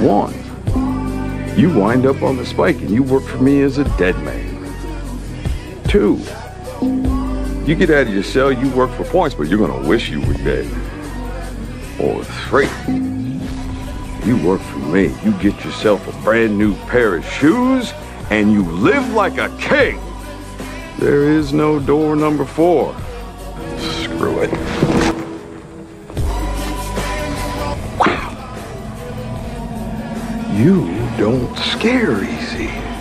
One, you wind up on the spike and you work for me as a dead man. Two, you get out of your cell, you work for points, but you're gonna wish you were dead. Or three, you work for me, you get yourself a brand new pair of shoes, and you live like a king. There is no door number four. Screw it. You don't scare easy.